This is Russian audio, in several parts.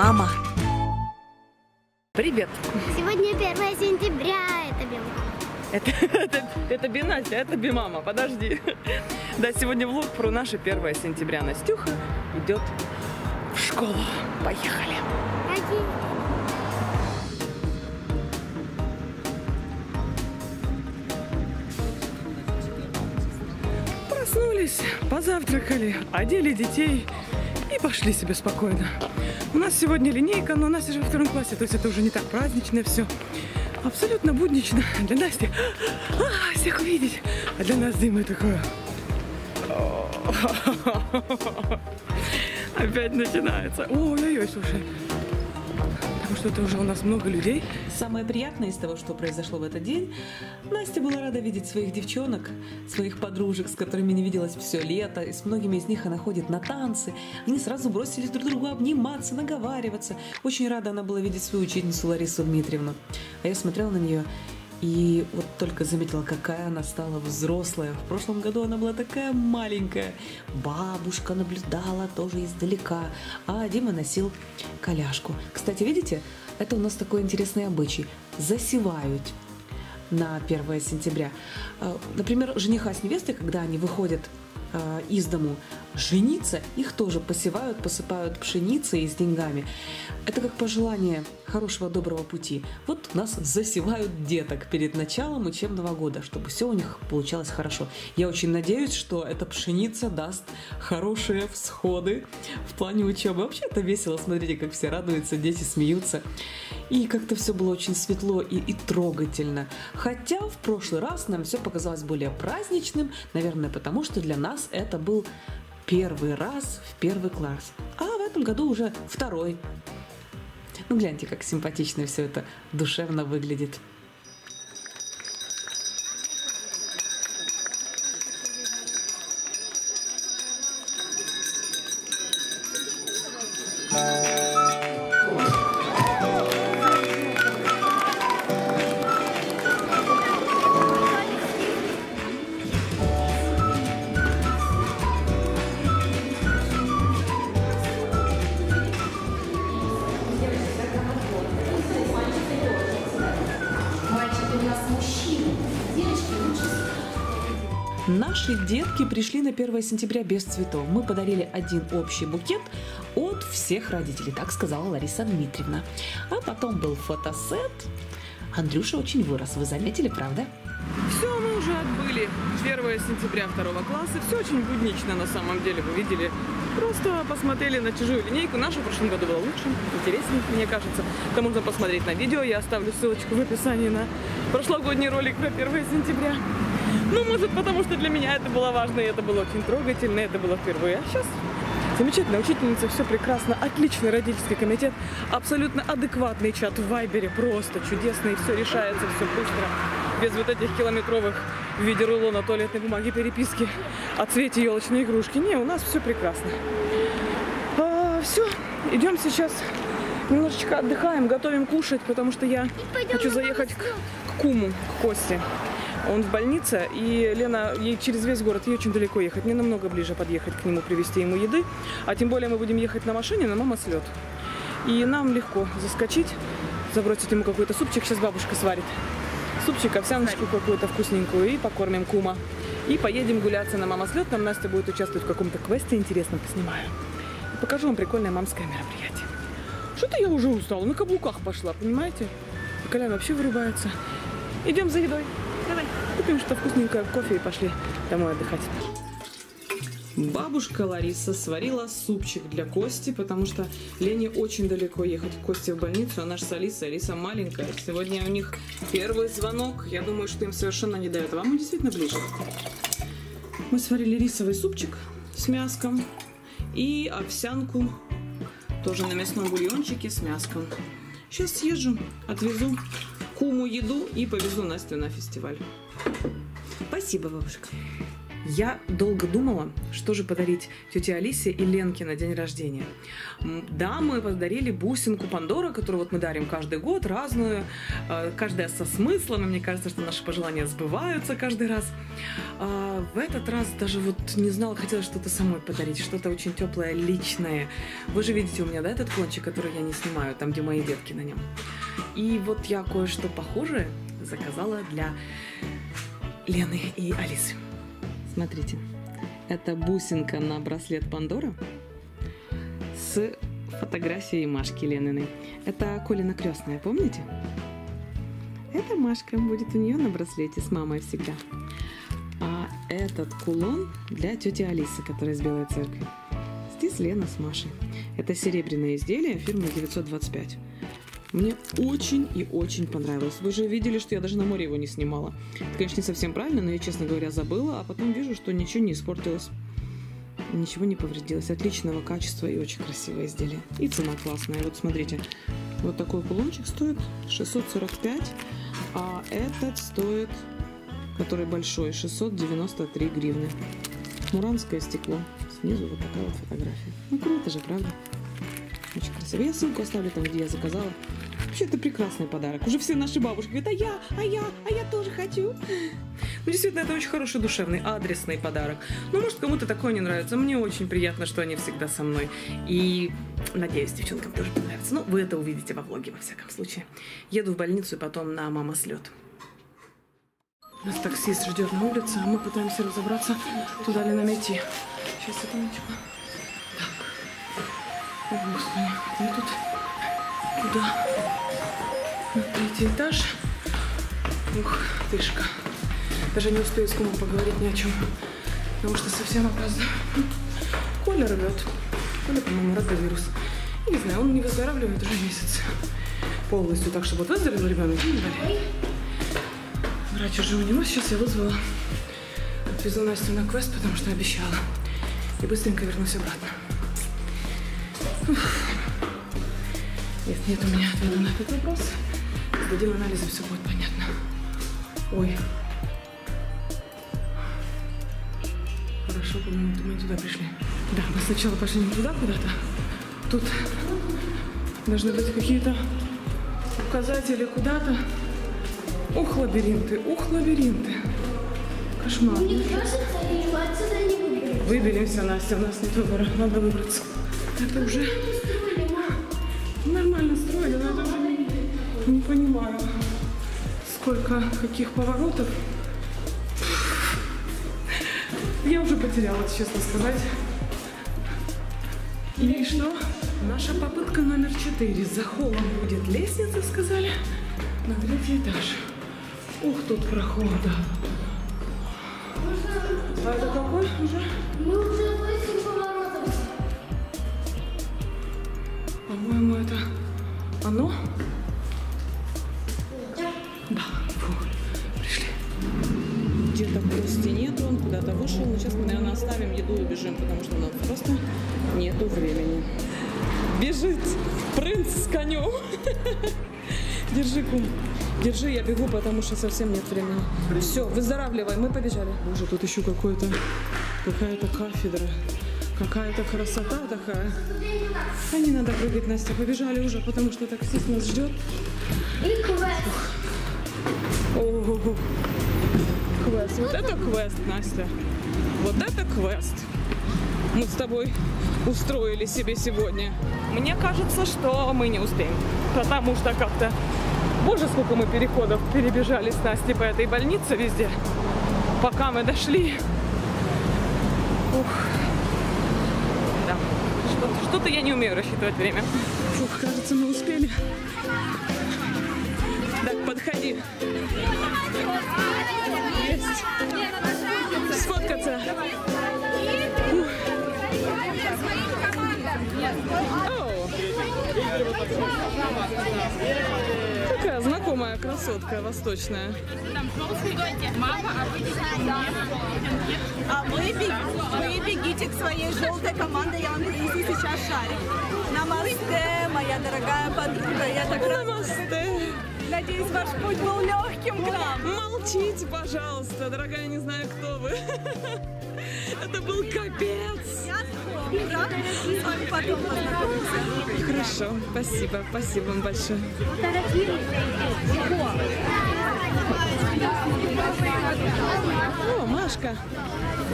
мама. Привет. Сегодня 1 сентября, это Белка. Это, это, это би Настя, это би мама, подожди. Да, сегодня влог про наше 1 сентября. Настюха идет в школу. Поехали. Какие? Проснулись, позавтракали, одели детей пошли себе спокойно. У нас сегодня линейка, но Настя же во втором классе, то есть это уже не так празднично все. Абсолютно буднично. Для Насти а, всех увидеть, а для нас Дима такое. Опять начинается. Ой-ой-ой, слушай. Потому что это уже у нас много людей. Самое приятное из того, что произошло в этот день, Настя была рада видеть своих девчонок, своих подружек, с которыми не виделась все лето, и с многими из них она ходит на танцы. Они сразу бросились друг другу обниматься, наговариваться. Очень рада она была видеть свою учительницу Ларису Дмитриевну. А я смотрела на нее и вот только заметила, какая она стала взрослая. В прошлом году она была такая маленькая. Бабушка наблюдала тоже издалека, а Дима носил коляшку. Кстати, видите, это у нас такой интересный обычай. Засевают на 1 сентября. Э, Например, жениха с невестой, когда они выходят э, из дому жениться, их тоже посевают, посыпают пшеницей с деньгами. Это как пожелание хорошего доброго пути. Вот нас засевают деток перед началом учебного года, чтобы все у них получалось хорошо. Я очень надеюсь, что эта пшеница даст хорошие всходы в плане учебы. Вообще это весело, смотрите, как все радуются, дети смеются. И как-то все было очень светло и, и трогательно. Хотя в прошлый раз нам все показалось более праздничным, наверное, потому что для нас это был первый раз в первый класс. А в этом году уже второй. Ну, гляньте, как симпатично все это душевно выглядит. На 1 сентября без цветов. Мы подарили один общий букет от всех родителей, так сказала Лариса Дмитриевна. А потом был фотосет. Андрюша очень вырос, вы заметили, правда? Все, мы уже отбыли. 1 сентября второго класса. Все очень буднично на самом деле. Вы видели. Просто посмотрели на чужую линейку. Наша в прошлом году была лучше, интереснее, мне кажется. Это можно посмотреть на видео. Я оставлю ссылочку в описании на прошлогодний ролик про 1 сентября. Ну, может, потому что для меня это было важно, и это было очень трогательно, и это было впервые. А сейчас замечательная учительница, все прекрасно, отличный родительский комитет, абсолютно адекватный чат в Вайбере, просто чудесный, все решается, все быстро, без вот этих километровых в виде рулона туалетной бумаги переписки о цвете елочной игрушки. Не, у нас все прекрасно. все, идем сейчас немножечко отдыхаем, готовим кушать, потому что я хочу заехать к, к куму, к Косте. Он в больнице, и Лена, ей через весь город, ей очень далеко ехать, мне намного ближе подъехать к нему, привезти ему еды. А тем более мы будем ехать на машине, но мама слет. И нам легко заскочить, забросить ему какой-то супчик, сейчас бабушка сварит. Супчик, овсяночку какую-то вкусненькую, и покормим кума. И поедем гуляться на мама слет, там Настя будет участвовать в каком-то квесте интересном, поснимаю. И покажу вам прикольное мамское мероприятие. Что-то я уже устала, на каблуках пошла, понимаете? Колян вообще вырубается. Идем за едой. Давай. Купим что вкусненькое, кофе и пошли домой отдыхать. Бабушка Лариса сварила супчик для Кости, потому что Лене очень далеко ехать к Косте в больницу, а наш с Алисой, Алиса маленькая. Сегодня у них первый звонок. Я думаю, что им совершенно не до этого. А мы действительно ближе. Мы сварили рисовый супчик с мяском и овсянку тоже на мясном бульончике с мяском. Сейчас съезжу, отвезу куму еду и повезу Настю на фестиваль. Спасибо, бабушка. Я долго думала, что же подарить тете Алисе и Ленке на день рождения. Да, мы подарили бусинку Пандора, которую вот мы дарим каждый год, разную, э, каждая со смыслом, и мне кажется, что наши пожелания сбываются каждый раз. А в этот раз даже вот не знала, хотела что-то самой подарить, что-то очень теплое, личное. Вы же видите у меня, да, этот кончик, который я не снимаю, там, где мои детки на нем. И вот я кое-что похожее заказала для Лены и Алисы. Смотрите, это бусинка на браслет Пандора с фотографией Машки Лениной. Это Колина крестная, помните? Это Машка будет у нее на браслете с мамой всегда. А этот кулон для тети Алисы, которая из Белой Церкви. Здесь Лена с Машей. Это серебряное изделие фирмы 925. Мне очень и очень понравилось. Вы же видели, что я даже на море его не снимала. Это, конечно, не совсем правильно, но я, честно говоря, забыла, а потом вижу, что ничего не испортилось. Ничего не повредилось. Отличного качества и очень красивое изделие. И цена классная. Вот смотрите, вот такой кулончик стоит 645, а этот стоит, который большой, 693 гривны. Муранское стекло. Снизу вот такая вот фотография. Ну, круто же, правда? Очень красиво. Я ссылку оставлю там, где я заказала. Вообще, это прекрасный подарок. Уже все наши бабушки говорят, а я, а я, а я тоже хочу. Ну, действительно, это очень хороший душевный, адресный подарок. Ну, может, кому-то такое не нравится. Мне очень приятно, что они всегда со мной. И надеюсь, девчонкам тоже понравится. Ну, вы это увидите во влоге, во всяком случае. Еду в больницу и потом на мама слет. Нас таксист ждет на улице, а мы пытаемся разобраться, туда ли нам идти. Сейчас, секундочку. Так. О, Господи, где тут? Куда? На третий этаж. Ух, тышка. Даже не успею с кумом поговорить ни о чем. Потому что совсем опаздываю. Коля рвет. Коля, по-моему, родовирус. Я не знаю, он не выздоравливает уже месяц. Полностью. Так что вот выздоровел ребенок и. Врач уже у него. Сейчас я вызвала. Отвезу Настю на квест, потому что обещала. И быстренько вернусь обратно. Уф. Если нет у меня ответа на этот вопрос, сдадим анализы, все будет понятно. Ой. Хорошо, по-моему, мы туда пришли. Да, мы сначала пошли не туда куда-то. Тут должны быть какие-то указатели куда-то. Ух, лабиринты, ух, лабиринты. Кошмар. Мне кажется, его отсюда не выберут. Выберемся, Настя, у нас нет выбора, надо выбраться. Это уже нормально строили, но это уже не, не понимаю, сколько, каких поворотов. Я уже потерялась, честно сказать. И что? Наша попытка номер четыре. За холлом будет лестница, сказали, на третий этаж. Ух, тут проход, да. А это какой уже? Мы уже восемь поворотов. По-моему, это оно? Да, фу, пришли. Где-то Кости нету, он куда-то вышел. Но сейчас мы, наверное, оставим еду и убежим, потому что нам просто нету времени. Бежит принц с конем. Держи, кум. Держи, я бегу, потому что совсем нет времени. Все, выздоравливай, мы побежали. Боже, тут еще какой-то, какая-то кафедра. Какая-то красота такая. А не надо прыгать, Настя, побежали уже, потому что таксист нас ждет. И квест. Ого. Квест. Вот это квест, Настя. Вот это квест. Мы с тобой устроили себе сегодня. Мне кажется, что мы не успеем. Потому что как-то... Боже, сколько мы переходов перебежали с Настей по этой больнице везде. Пока мы дошли. Ух. Что-то я не умею рассчитывать время. Фух, кажется, мы успели. Так, подходи. Есть. Знакомая красотка восточная. А вы, бег- вы бегите к своей желтой команде, я вам принесу сейчас шарик. Намасте, моя дорогая подруга, я так рада. Намасте. Надеюсь, ваш путь был легким к нам. Молчите, пожалуйста, дорогая, не знаю, кто вы. Это был капец. Я Скомкра. С вами потом познакомимся. Хорошо, спасибо, спасибо вам большое. О, Машка.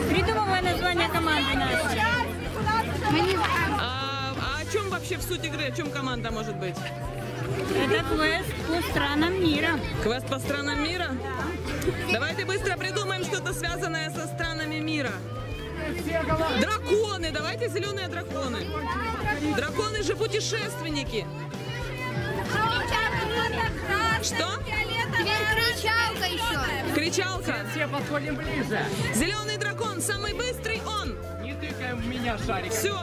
Придумывай название команды нашей. А, а о чем вообще в суть игры? О чем команда может быть? Это квест по странам мира. Квест по странам мира? Давайте быстро придумаем что-то связанное со странами мира. Драконы, давайте зеленые драконы. Драконы же путешественники. Что? Кричалка еще. Кричалка. Все подходим ближе. Зеленый дракон, самый быстрый он. Не тыкаем в меня шарик. Все.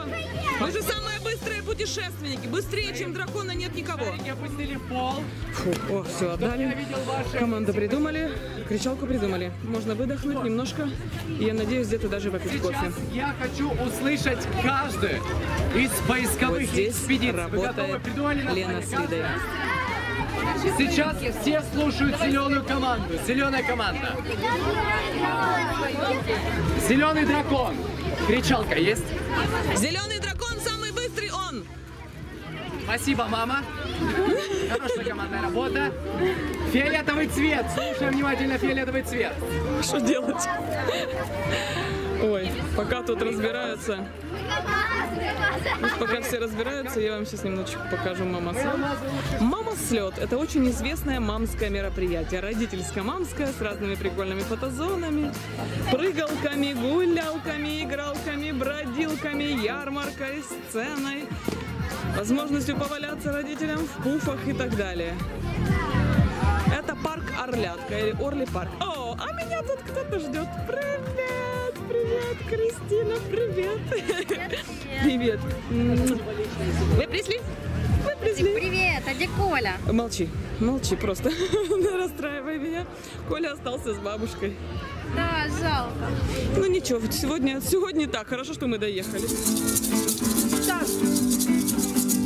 Вы же самые путешественники. Быстрее, чем дракона, нет никого. Опустили пол. Фу, о, все, отдали. Команду придумали, кричалку придумали. Можно выдохнуть немножко. И я надеюсь, где-то даже попить кофе. Сейчас я хочу услышать каждую из поисковых Вот здесь экспедиций. Работает Придумали Лена с Лидой. Сейчас все слушают зеленую команду. Зеленая команда. Зеленый дракон. Кричалка есть? Зеленый Спасибо, мама. Хорошая командная работа. Фиолетовый цвет. Слушаем внимательно фиолетовый цвет. Что делать? Ой, пока тут разбираются. Пусть пока все разбираются, я вам сейчас немножечко покажу мама слет. Мама слет это очень известное мамское мероприятие. Родительско-мамское с разными прикольными фотозонами, прыгалками, гулялками, игралками, бродилками, ярмаркой, сценой, возможностью поваляться родителям в пуфах и так далее. Это парк Орлятка или Орли парк. О, а меня тут кто-то ждет. Привет, привет, Кристина, привет. Привет. Вы пришли? Вы пришли? Привет, а где Коля? Молчи, молчи просто. Расстраивай меня. Коля остался с бабушкой. Да, жалко. Ну ничего, вот сегодня, сегодня так. Хорошо, что мы доехали. И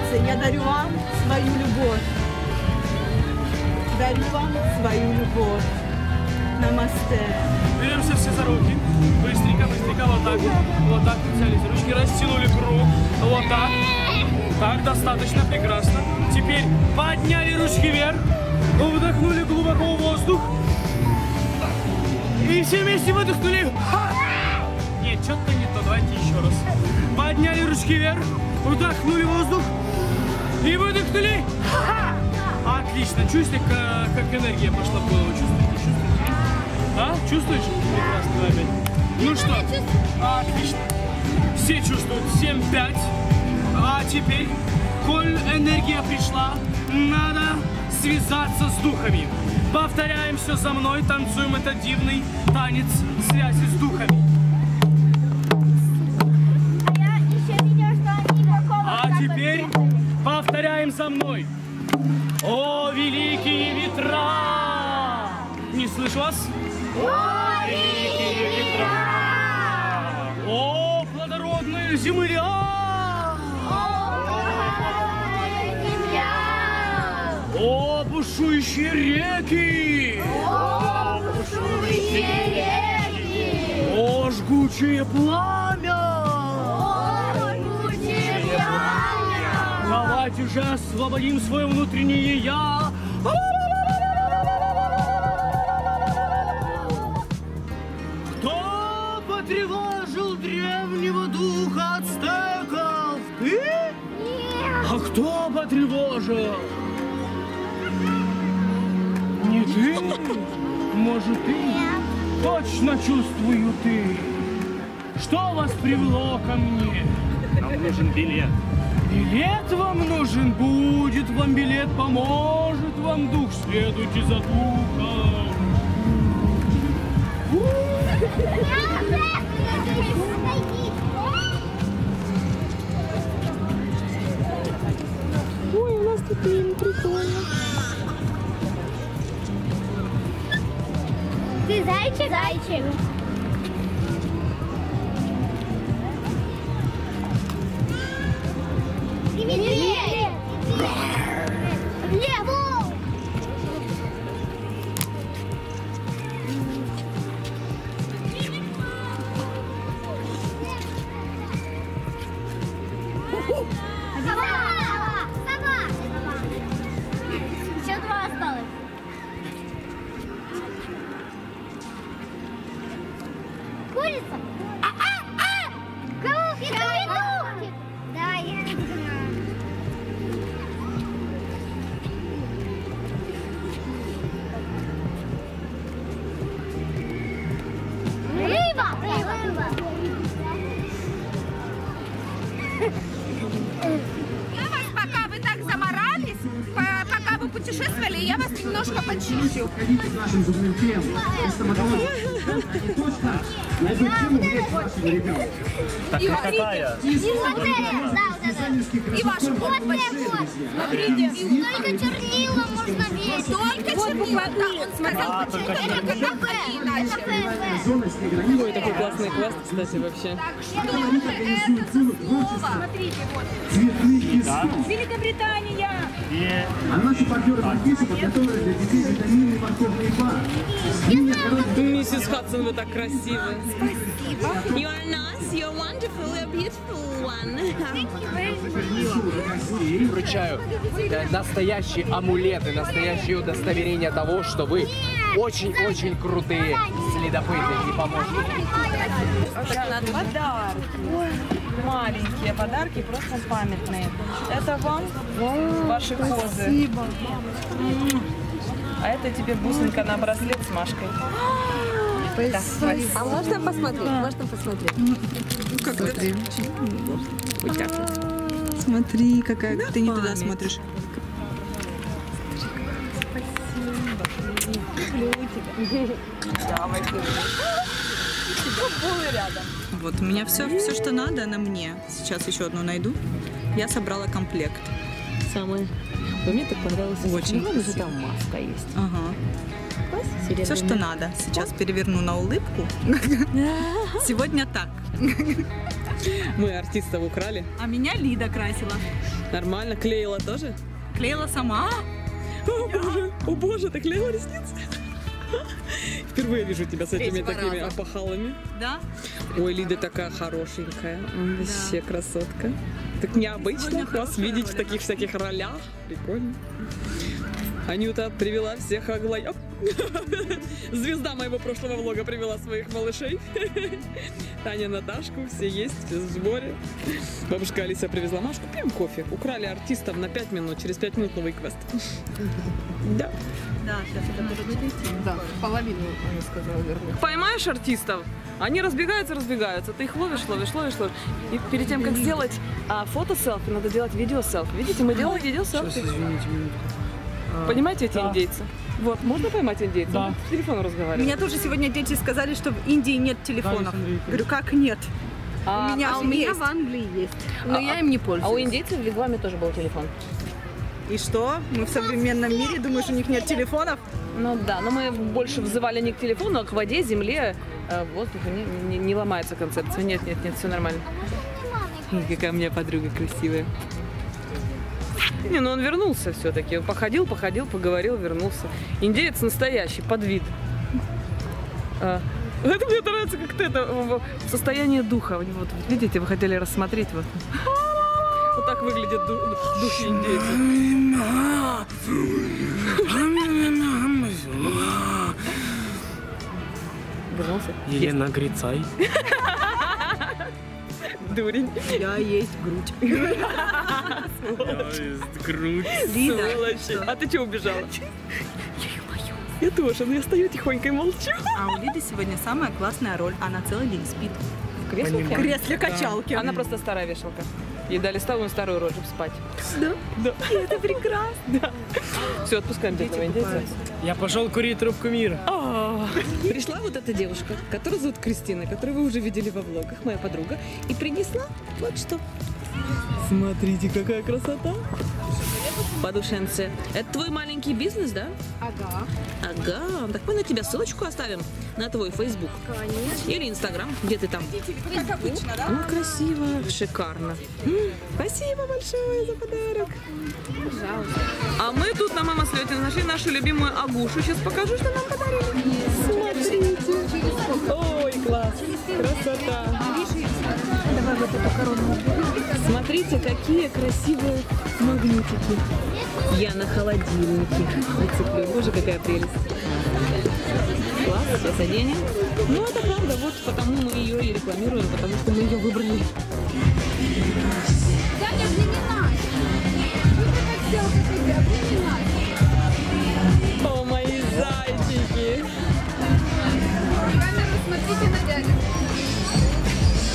сердце. Я дарю вам свою любовь. Дарю вам свою любовь. Намасте. Беремся все за руки. Быстренько, быстренько. Вот так вот. Так взяли ручки, растянули круг. Вот так. Так, достаточно, прекрасно. Теперь подняли ручки вверх. Вдохнули глубоко воздух. И все вместе выдохнули. Нет, что-то не то. Давайте еще раз. Подняли ручки вверх. Вдохнули воздух. И выдохнули. Отлично. Чувствуете, как, как энергия пошла в голову? Чувствуете? Чувствуете? А? Чувствуешь? Прекрасно, опять. Ну что? Отлично. Все чувствуют. 7-5. А теперь, коль энергия пришла, надо связаться с духами. Повторяем все за мной, танцуем этот дивный танец связи с духами. Повторяем за мной. О, великие ветра! Не слышу вас? О, великие ветра! О, плодородные земля! О, бушующие реки! О, жгучее пламя! Давайте же освободим свое внутреннее я. Кто потревожил древнего духа ацтеков? Ты? А кто потревожил? Ты? Может, ты? Точно чувствую ты. Что вас привело ко мне? Нам нужен билет. Билет вам нужен, будет вам билет, поможет вам дух, следуйте за духом. Ой, у нас тут им прикольно. Ты зайчик? Зайчик. Медведь. Леву. Сова. Ребенка. Так какая? И вот это! Да, вот это! И ваш Вот это вот! Смотрите! Только чернила можно верить! Только чернила, да, он сказал, А, только это чернила. с неграницей. Ой, такой классный квест, кстати, вообще. Что это слово? Цветные пески. Великобритания! И А наши партнеры Маркизи подготовили для детей витаминный морковный бар. С ними здоровье Миссис Хадсон, вы так красивы. Are nice, you're wonderful, you're beautiful one. Вручаю э, настоящие амулеты, настоящее удостоверение того, что вы очень-очень крутые следопыты и помощники. Подарки. Маленькие подарки, просто памятные. Это вам ваши козы. Спасибо. А это тебе бусинка на браслет с Машкой. Да, смотри. А можно посмотреть? Можно посмотреть? Смотри, какая ты не туда смотришь. Вот, у меня все, все, что надо, на мне. Сейчас еще одну найду. Я собрала комплект. Самое. Ой, Мне так понравилось. Очень Ну, там маска есть. Ага. Все, что надо. Сейчас переверну на улыбку. Сегодня так. Мы артистов украли. А меня Лида красила. Нормально. Клеила тоже? Клеила сама. О боже, о боже, ты клеила ресницы? Впервые вижу тебя с этими такими раза. опахалами. Да? Ой, Лида такая хорошенькая. Вообще красотка. Так необычно вас видеть в таких всяких ролях. Прикольно. Анюта привела всех Аглай. Оп. Звезда моего прошлого влога привела своих малышей. Таня, Наташку, все есть, все в сборе. Бабушка Алиса привезла Машку. Пьем кофе. Украли артистов на 5 минут. Через 5 минут новый квест. Да. Да, сейчас это Поймаешь артистов, они разбегаются, разбегаются. Ты их ловишь, ловишь, ловишь, ловишь. И перед тем, как сделать а, фото-селфи, надо делать видео-селфи. Видите, мы делаем видео-селфи. Понимаете эти индейцы? Вот, можно поймать индейца? Да. Он По телефону разговаривает. Меня тоже сегодня дети сказали, что в Индии нет телефонов. Говорю, как нет? А, у меня, а же есть. Англии есть. Но я им не пользуюсь. А у индейцев в Вигваме тоже был телефон. И что? Мы в современном мире, думаешь, у них нет телефонов? Ну да, но мы больше взывали не к телефону, а к воде, земле, э, воздуху. Не, не- не ломается концепция. Нет, нет, нет, все нормально. Ой, Какая у меня подруга красивая. Не, ну он вернулся все-таки. Он походил, походил, поговорил, вернулся. Индеец настоящий, под вид. А, это мне нравится как-то это состояние духа. Вот, вот видите, вы хотели рассмотреть вот. Вот так выглядят ду- духи индейцев. Вернулся? Елена Грицай. Дурень. Я есть грудь. Грудь. Сволочь. А ты что убежала? Я тоже, но я стою тихонько и молчу. А у Лиды сегодня самая классная роль. Она целый день спит. В кресле? В кресле качалки. Она просто старая вешалка. Ей дали старую старую рожу спать. Да? Да. Это прекрасно. Да. Все, отпускаем бедного индейца. Я пошел курить трубку мира. А, Пришла вот эта девушка, которую зовут Кристина, которую вы уже видели во влогах, моя подруга, и принесла вот что. Смотрите, какая красота. Подушенцы. Это твой маленький бизнес, да? Ага. Ага. Так мы на тебя ссылочку оставим на твой Facebook. Конечно. Или Инстаграм, где ты там. Как обычно, да? Ну, красиво, шикарно. Спасибо большое за подарок. Пожалуйста. А мы тут на мама слете нашли нашу любимую Агушу. Сейчас покажу, что нам подарили. Смотрите. Ой, класс. Красота. Давай вот эту корону. Смотрите, какие красивые магнитики. Я на холодильнике нацеплю. Боже, какая прелесть. Класс, сейчас оденем. Ну, это правда, вот потому мы ее и рекламируем, потому что мы ее выбрали. Обними нас. Ну ты сделал, как нас. О, мои зайчики. Камеру смотрите на дядю.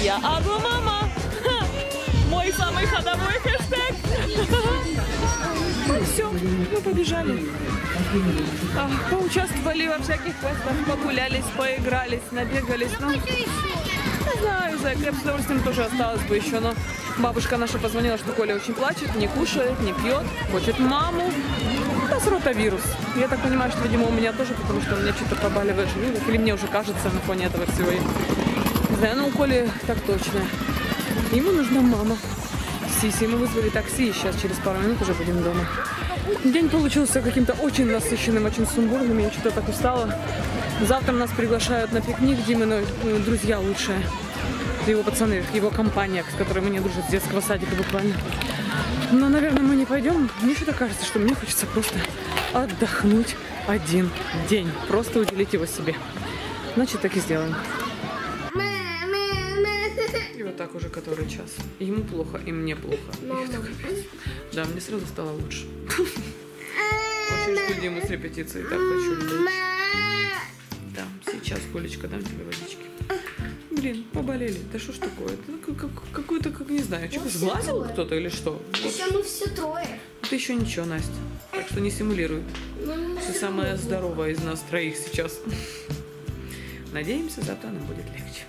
Я Агу Мама. Ха, Мой самый ходовой хэштег. Ну все, мы побежали. А, поучаствовали во всяких квестах, погулялись, поигрались, набегались. Ну, не знаю, Зайка, я бы с удовольствием тоже осталась бы еще, но бабушка наша позвонила, что Коля очень плачет, не кушает, не пьет, хочет маму. У нас ротавирус. Я так понимаю, что, видимо, у меня тоже, потому что у меня что-то побаливает желудок. Или мне уже кажется на фоне этого всего. Не знаю, ну у Коли так точно. Ему нужна мама. Сиси, мы вызвали такси, и сейчас через пару минут уже будем дома. День получился каким-то очень насыщенным, очень сумбурным, я что-то так устала. Завтра нас приглашают на пикник Димы, ну, друзья лучшие. Его пацаны, его компания, с которой мы не дружим с детского садика буквально. Но, наверное, мы не пойдем. Мне что-то кажется, что мне хочется просто отдохнуть один день. Просто уделить его себе. Значит, так и сделаем. Так уже который час. Ему плохо, и мне плохо. Это. Да, мне сразу стало лучше. Очень жду Диму с репетиции, так хочу лечь. Да, сейчас, Колечка, дам тебе водички. Блин, поболели. Да что ж такое? Это как- Какой-то, как не знаю, что сглазил кто-то или что? Еще мы все трое. Ты еще ничего, Настя. Так что не симулируй. Ну, Ты самая здоровая из нас троих сейчас. Надеемся, завтра нам будет легче.